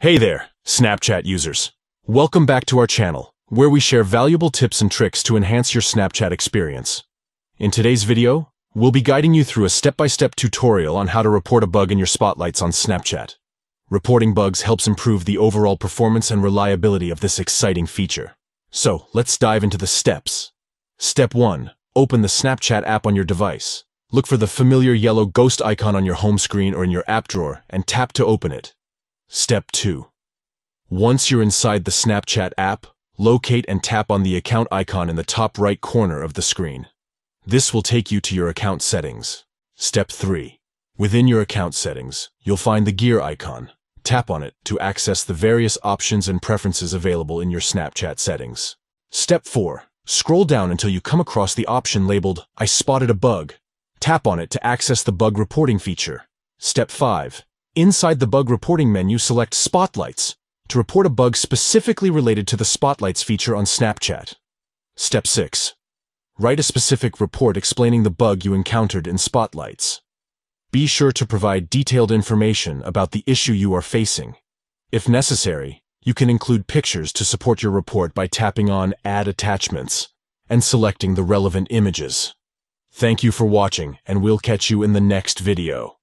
Hey there, Snapchat users. Welcome back to our channel, where we share valuable tips and tricks to enhance your Snapchat experience. In today's video, we'll be guiding you through a step-by-step tutorial on how to report a bug in your spotlights on Snapchat. Reporting bugs helps improve the overall performance and reliability of this exciting feature. So, let's dive into the steps. Step 1. Open the Snapchat app on your device. Look for the familiar yellow ghost icon on your home screen or in your app drawer and tap to open it. Step 2. Once you're inside the Snapchat app, locate and tap on the account icon in the top right corner of the screen. This will take you to your account settings. Step 3. Within your account settings, you'll find the gear icon. Tap on it to access the various options and preferences available in your Snapchat settings. Step 4. Scroll down until you come across the option labeled I spotted a bug Tap on it to access the bug reporting feature. Step 5. Inside the bug reporting menu, select Spotlights to report a bug specifically related to the Spotlights feature on Snapchat. Step 6. Write a specific report explaining the bug you encountered in Spotlights. Be sure to provide detailed information about the issue you are facing. If necessary, you can include pictures to support your report by tapping on Add Attachments and selecting the relevant images. Thank you for watching, and we'll catch you in the next video.